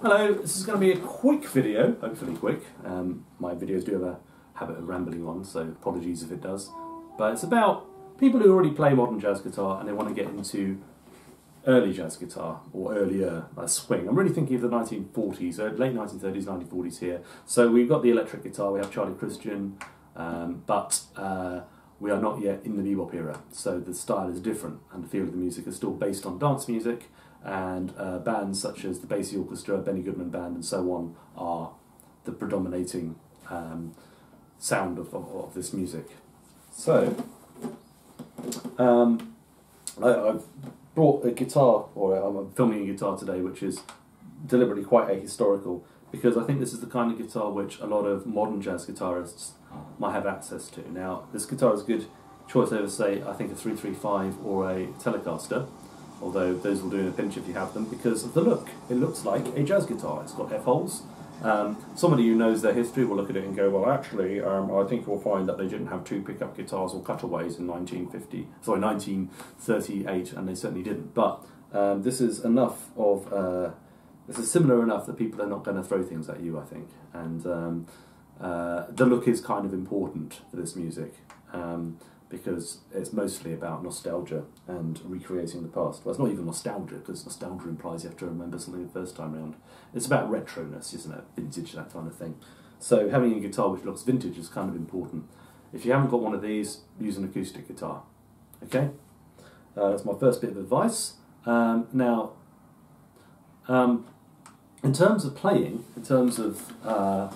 Hello, this is going to be a quick video, hopefully quick. Um, my videos do have a habit of rambling on, so apologies if it does. But it's about people who already play modern jazz guitar and they want to get into early jazz guitar or earlier like swing. I'm really thinking of the 1940s, uh, late 1930s, 1940s here. So we've got the electric guitar, we have Charlie Christian, um, but uh, we are not yet in the bebop era. So the style is different and the feel of the music is still based on dance music and uh, bands such as the Basie Orchestra, Benny Goodman Band, and so on are the predominating um, sound of, of, of, this music. So, um, I, have brought a guitar, or I'm filming a guitar today, which is deliberately quite ahistorical because I think this is the kind of guitar which a lot of modern jazz guitarists might have access to. Now, this guitar is a good choice over, say, I think a 335 or a Telecaster although those will do in a pinch if you have them, because of the look. It looks like a jazz guitar. It's got F-holes. Um, somebody who knows their history will look at it and go, well, actually, um, I think you'll find that they didn't have two pickup guitars or cutaways in 1950, sorry, 1938, and they certainly didn't. But um, this is enough of, uh, this is similar enough that people are not going to throw things at you, I think. And um, uh, the look is kind of important for this music. Because it's mostly about nostalgia and recreating the past. Well, it's not even nostalgia because nostalgia implies you have to remember something the first time around. It's about retroness, isn't it? Vintage, that kind of thing. So having a guitar which looks vintage is kind of important. If you haven't got one of these, use an acoustic guitar. Okay, uh, that's my first bit of advice. Um, now, um, in terms of playing, in terms of uh,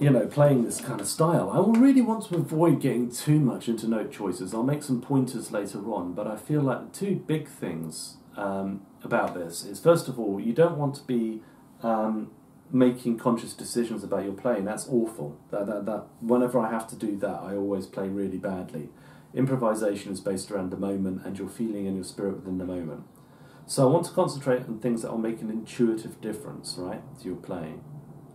you know, playing this kind of style. I will really want to avoid getting too much into note choices. I'll make some pointers later on, but I feel like two big things um, about this is first of all, you don't want to be um, making conscious decisions about your playing. That's awful. That, that, that whenever I have to do that, I always play really badly. Improvisation is based around the moment and your feeling and your spirit within the moment. So I want to concentrate on things that will make an intuitive difference, right, to your playing.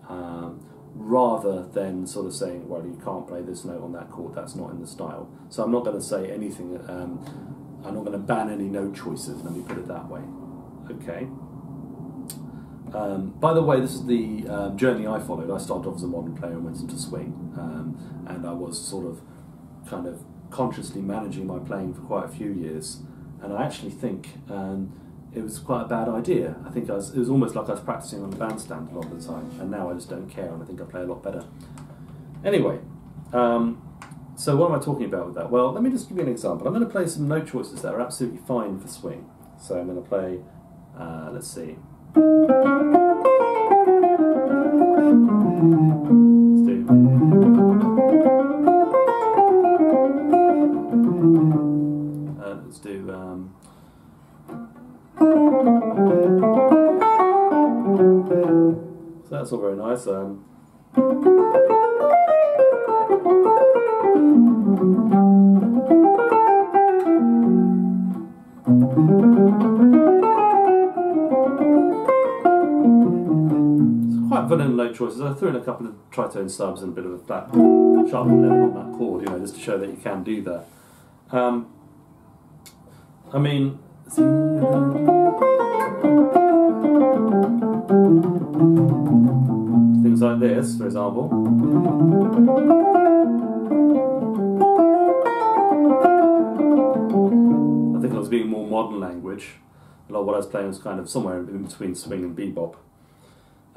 Um, rather than sort of saying, well, you can't play this note on that chord, that's not in the style. So I'm not going to say anything, um, I'm not going to ban any note choices, let me put it that way. Okay. Um, by the way, this is the uh, journey I followed. I started off as a modern player and went into swing, um, and I was sort of kind of consciously managing my playing for quite a few years. And I actually think um, it was quite a bad idea. I think I was, it was almost like I was practicing on the bandstand a lot of the time, and now I just don't care, and I think I play a lot better. Anyway, um, so what am I talking about with that? Well, let me just give you an example. I'm going to play some note choices that are absolutely fine for swing. So I'm going to play, uh, let's see. That's all very nice. Um, quite vanilla note choices. I threw in a couple of tritone subs and a bit of a flat sharp 11 on that chord, you know, just to show that you can do that. Um, I mean, Like this, for example. I think I was being more modern language. A lot of what I was playing was kind of somewhere in between swing and bebop.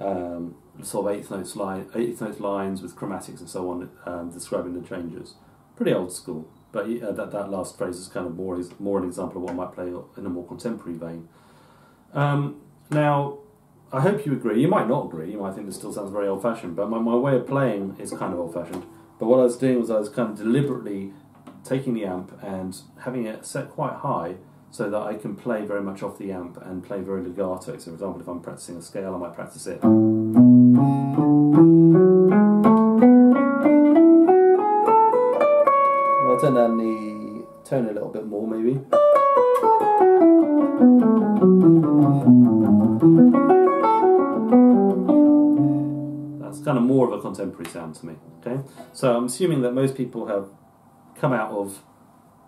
Um, sort of eighth note, line, eighth lines with chromatics and so on, um, describing the changes. Pretty old school. But uh, that, that last phrase is kind of more, is more an example of what I might play in a more contemporary vein. Um, now, I hope you agree. You might not agree. You might think this still sounds very old fashioned, but my, my way of playing is kind of old fashioned. But what I was doing was I was kind of deliberately taking the amp and having it set quite high so that I can play very much off the amp and play very legato. So, for example, if I'm practicing a scale, I might practice it. I'll turn down the tone a little bit more, maybe. That's kind of more of a contemporary sound to me. Okay, so I'm assuming that most people have come out of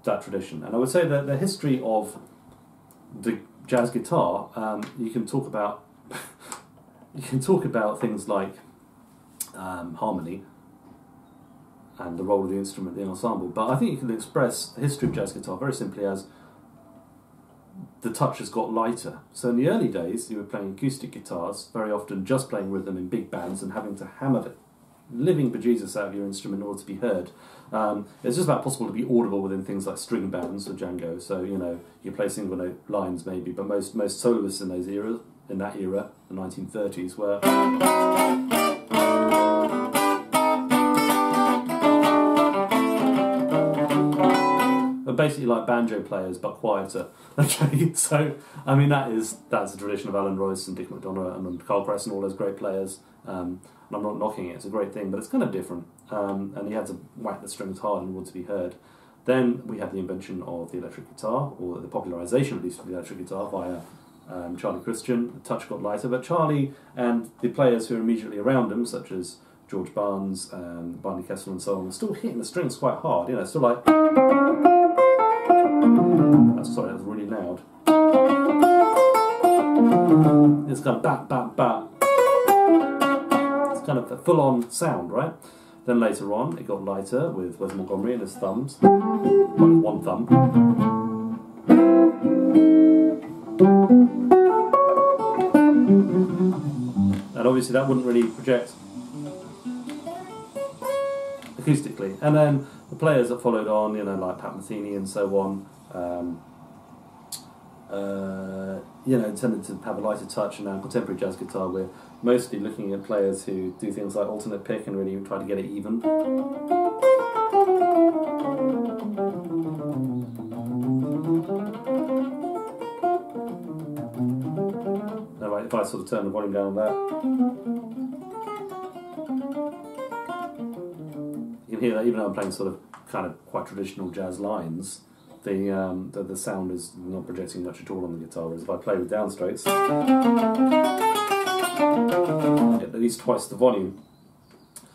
that tradition, and I would say that the history of the jazz guitar, um, you can talk about you can talk about things like um, harmony and the role of the instrument, the ensemble, but I think you can express the history of jazz guitar very simply as the touch has got lighter. So in the early days, you were playing acoustic guitars, very often just playing rhythm in big bands and having to hammer the living bejesus out of your instrument in order to be heard. Um, it's just about possible to be audible within things like string bands or Django. So you know you play single note lines maybe, but most most soloists in those eras, in that era, the 1930s, were. Basically like banjo players, but quieter. Okay, so I mean that is that's the tradition of Allan Reuss and Dick McDonough and Carl Kress and all those great players. Um, and I'm not knocking it; it's a great thing, but it's kind of different. Um, and he had to whack the strings hard in order to be heard. Then we had the invention of the electric guitar, or the popularization, at least, of the electric guitar via um, Charlie Christian. The touch got lighter, but Charlie and the players who are immediately around him, such as George Barnes and Barney Kessel and so on, are still hitting the strings quite hard. You know, still like. Sorry, that was really loud. It's kind of bat, bat, bat. It's kind of a full on sound, right? Then later on, it got lighter with Wes Montgomery and his thumbs. Well, one thumb. And obviously, that wouldn't really project acoustically. And then the players that followed on, you know, like Pat Metheny and so on, um, uh, you know, tended to have a lighter touch. And now contemporary jazz guitar, we're mostly looking at players who do things like alternate pick and really try to get it even. Now, if I sort of turn the volume down on that. You can hear that even though I'm playing sort of kind of quite traditional jazz lines, the, um, the, the sound is not projecting much at all on the guitar. Whereas if I play with downstrokes, at least twice the volume.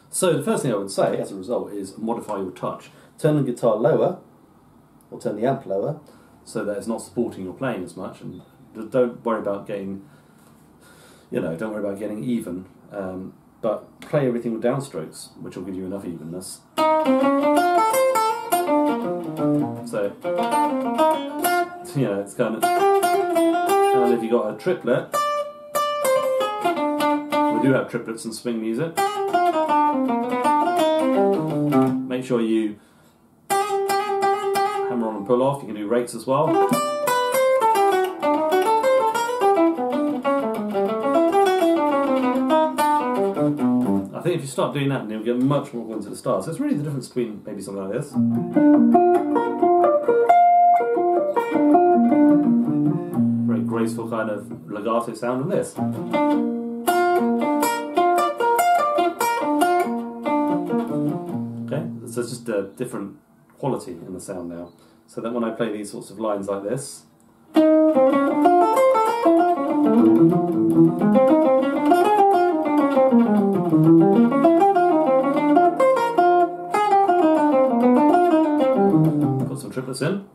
So the first thing I would say, as a result, is modify your touch. Turn the guitar lower, or turn the amp lower, so that it's not supporting your playing as much, and don't worry about getting, you know, don't worry about getting even. Um, but play everything with downstrokes, which will give you enough evenness. So, know, it's kind of. And if you've got a triplet, we do have triplets in swing music. Make sure you hammer on and pull off. You can do rates as well. Think if you start doing that, you'll get much more into the style. So it's really the difference between maybe something like this. Very graceful kind of legato sound and this. Okay, so it's just a different quality in the sound now. So that when I play these sorts of lines like this, Triplets in.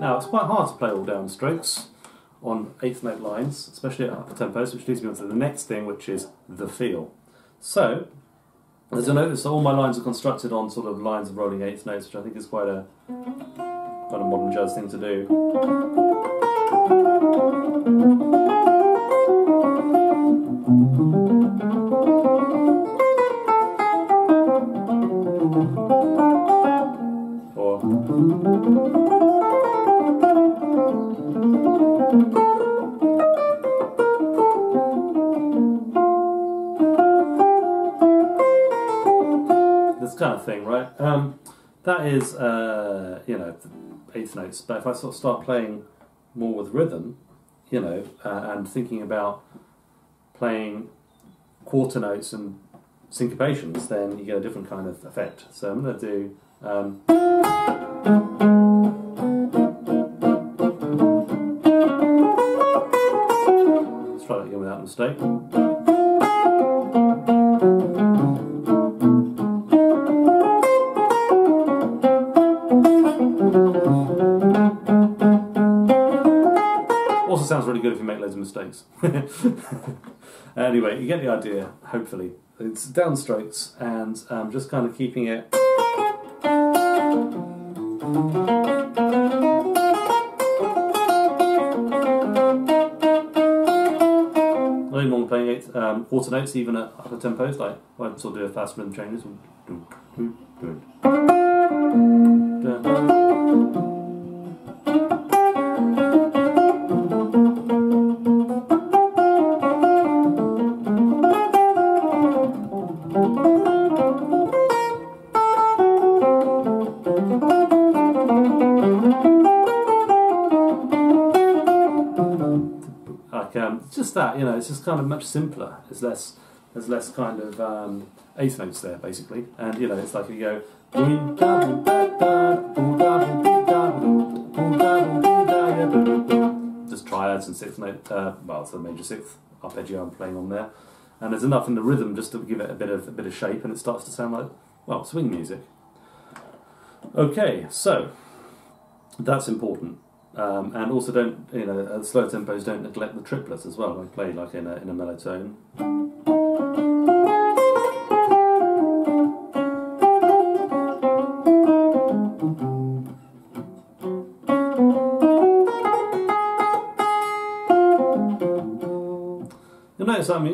Now it's quite hard to play all down strokes on eighth note lines, especially at upper tempos, which leads me on to the next thing, which is the feel. So, as you'll notice, all my lines are constructed on sort of lines of rolling eighth notes, which I think is quite a quite a modern jazz thing to do. Thing, right? Um, that is, uh, you know, eighth notes. But if I sort of start playing more with rhythm, you know, uh, and thinking about playing quarter notes and syncopations, then you get a different kind of effect. So I'm going to do. Um, let's try that again without mistake. Mistakes. anyway, you get the idea, hopefully. It's downstrokes and um, just kind of keeping it. I don't playing it um, quarter notes even at upper tempos, like I sort of do a fast rhythm changes. Like um, just that you know, it's just kind of much simpler. It's less, there's less kind of um, eighth notes there basically, and you know, it's like you go. Just triads and sixth note, uh, well, it's a major sixth arpeggio I'm playing on there, and there's enough in the rhythm just to give it a bit of a bit of shape, and it starts to sound like well swing music. Okay, so that's important. Um, and also don't, you know, at slow tempos don't neglect the triplets as well. I play like in a, in a mellow tone. You'll notice I'm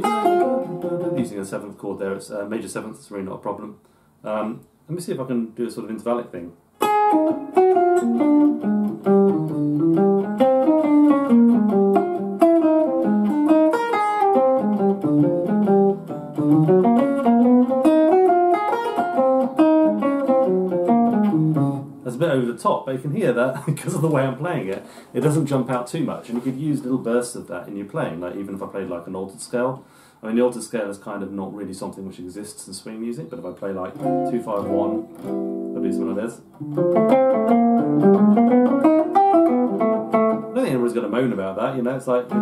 using a seventh chord there. It's a major seventh, it's really not a problem. Um, let me see if I can do a sort of intervallic thing. Top, but you can hear that because of the way I'm playing it. It doesn't jump out too much, and you could use little bursts of that in your playing, like even if I played like an altered scale. I mean, the altered scale is kind of not really something which exists in swing music, but if I play like 251, that'd be something like this. I don't think anyone's going to moan about that, you know, it's like. Oh,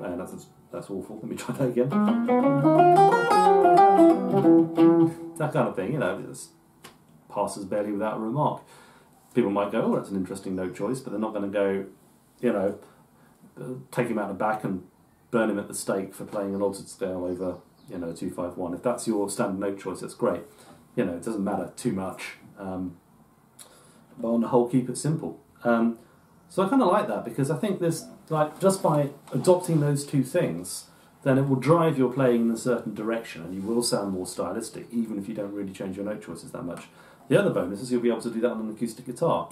man, that's, that's awful. Let me try that again. That kind of thing, you know, it just passes barely without a remark. People might go, oh, that's an interesting note choice, but they're not going to go, you know, take him out the back and burn him at the stake for playing an altered scale over, you know, 251. If that's your standard note choice, that's great. You know, it doesn't matter too much. Um, but on the whole, keep it simple. Um, so I kind of like that because I think this, like, just by adopting those two things, then it will drive your playing in a certain direction and you will sound more stylistic, even if you don't really change your note choices that much. The other bonus is you'll be able to do that on an acoustic guitar.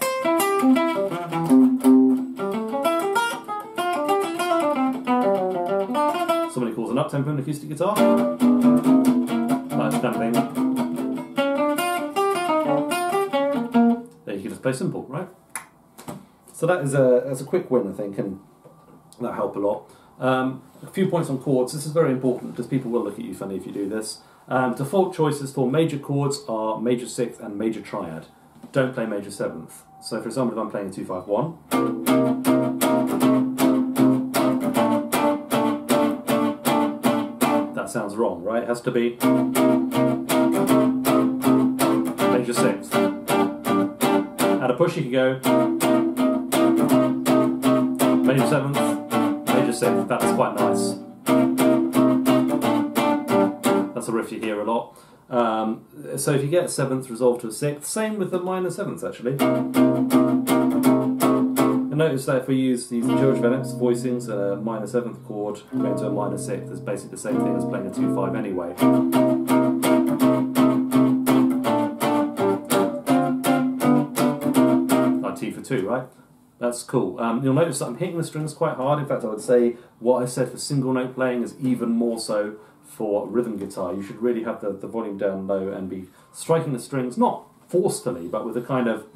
Somebody calls an up-tempo an acoustic guitar. Like that thing. There you can just play simple, right? So that is a that's a quick win, I think, and that help a lot. Um, a few points on chords. This is very important because people will look at you funny if you do this. Um, default choices for major chords are major sixth and major triad. Don't play major seventh. So, for example, if I'm playing a two five one. That sounds wrong, right? It has to be major sixth. At a push, you can go major seventh, major sixth. That's quite nice. That's riff you hear a lot. Um, so if you get a seventh resolved to a sixth, same with the minor sevenths actually. And notice that if we use these George Van Eps voicings, a minor seventh chord going to a minor sixth is basically the same thing as playing a 2-5 anyway. Like Tea for Two, right? That's cool. Um, you'll notice that I'm hitting the strings quite hard. In fact, I would say what I said for single note playing is even more so for rhythm guitar. You should really have the, the volume down low and be striking the strings, not forcefully, but with a kind of.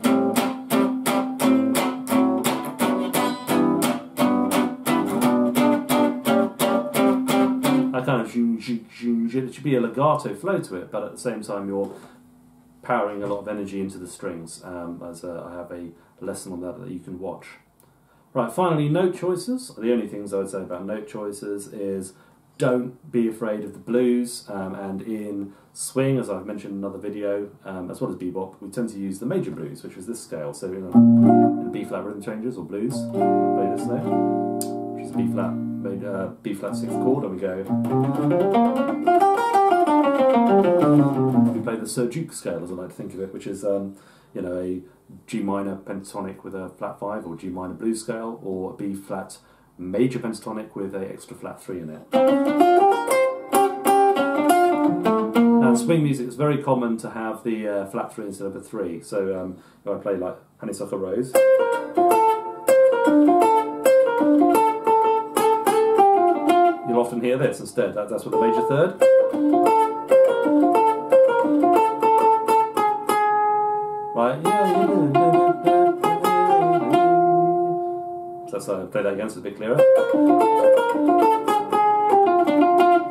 A kind of it should be a legato flow to it, but at the same time you're powering a lot of energy into the strings. Um, as I have a lesson on that that you can watch. Right, finally, note choices. The only things I would say about note choices is don't be afraid of the blues, um, and in swing, as I've mentioned in another video, um, as well as bebop, we tend to use the major blues, which is this scale. So in, a, in B flat rhythm changes or blues, play this there, which is B flat, uh, B flat sixth chord, and we go. We play the Duke scale, as I like to think of it, which is um, you know a G minor pentatonic with a flat five, or G minor blues scale, or a B flat major pentatonic with a extra flat three in it. And swing music is very common to have the uh, flat three instead of a three. So um, if I play like Honeysuckle Rose. You'll often hear this instead. That, that's what the major third. Uh, play that again so it's a bit clearer.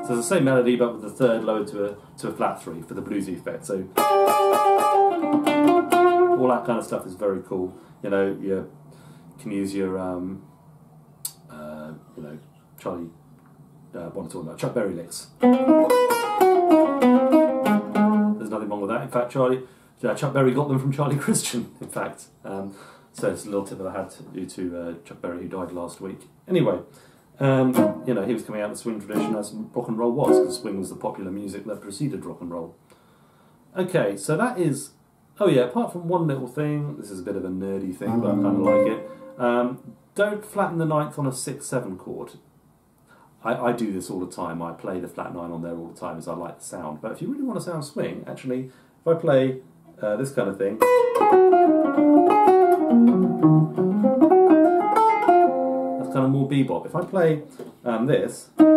So it's the same melody, but with the third lowered to a to a flat three for the bluesy effect. So all that kind of stuff is very cool. You know, you can use your um, uh, you know Charlie. Uh, what talking about, Chuck Berry licks. There's nothing wrong with that. In fact, Charlie, uh, Chuck Berry got them from Charlie Christian. In fact, um, so it's a little tip that I had to do to uh, Chuck Berry, who died last week. Anyway. Um, you know, he was coming out of the swing tradition as rock and roll was, because swing was the popular music that preceded rock and roll. Okay, so that is. Oh yeah, apart from one little thing, this is a bit of a nerdy thing, but I kind of like it. Um, don't flatten the ninth on a six-seven chord. I, I do this all the time. I play the flat nine on there all the time as I like the sound. But if you really want to sound swing, actually, if I play uh, this kind of thing. Kind of more bebop. If I play um, this, that's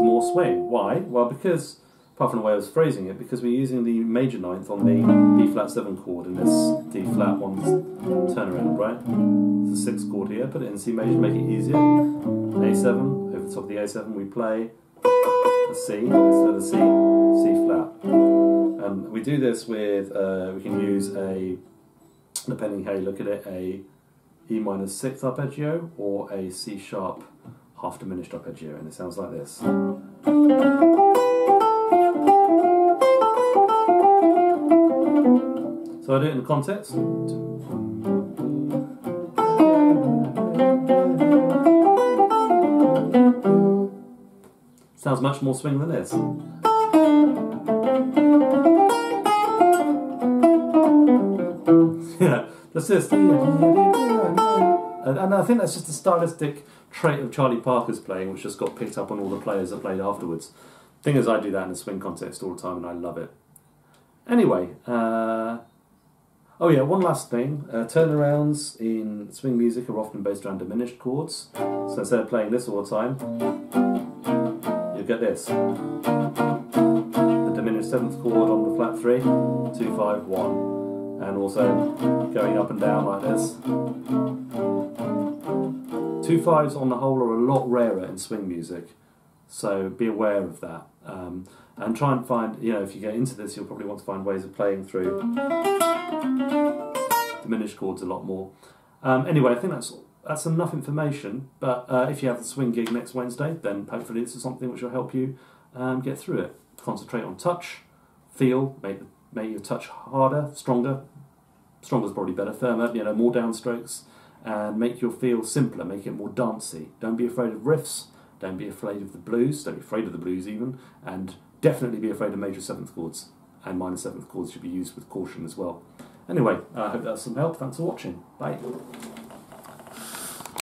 more swing. Why? Well, because apart from the way I was phrasing it, because we're using the major ninth on the B flat seven chord in this D flat one turnaround, right? It's a sixth chord here. Put it in C major, to make it easier. A seven over the top of the A seven, we play a C instead of the C, C flat. Um, we do this with, uh, we can use a, depending how you look at it, a E minor sixth arpeggio or a C sharp half diminished arpeggio, and it sounds like this. So I do it in the context. Sounds much more swing than this. yeah, that's. And, and I think that's just a stylistic trait of Charlie Parker's playing, which just got picked up on all the players that played afterwards. Thing is, I do that in a swing context all the time, and I love it. Anyway, uh, oh yeah, one last thing. Uh, turnarounds in swing music are often based around diminished chords. So instead of playing this all the time, you get this. The diminished seventh chord on the flat three, two, five, one and also going up and down like this. Two fives on the whole are a lot rarer in swing music, so be aware of that. Um, and try and find, you know, if you get into this, you'll probably want to find ways of playing through diminished chords a lot more. Um, anyway, I think that's that's enough information. But uh, if you have the swing gig next Wednesday, then hopefully this is something which will help you um, get through it. Concentrate on touch, feel, make make your touch harder, stronger. Stronger is probably better, firmer, you know, more downstrokes, and make your feel simpler, make it more dancey. Don't be afraid of riffs, don't be afraid of the blues, don't be afraid of the blues even, and definitely be afraid of major seventh chords. And minor seventh chords should be used with caution as well. Anyway, I hope that's some help. Thanks for watching. Bye.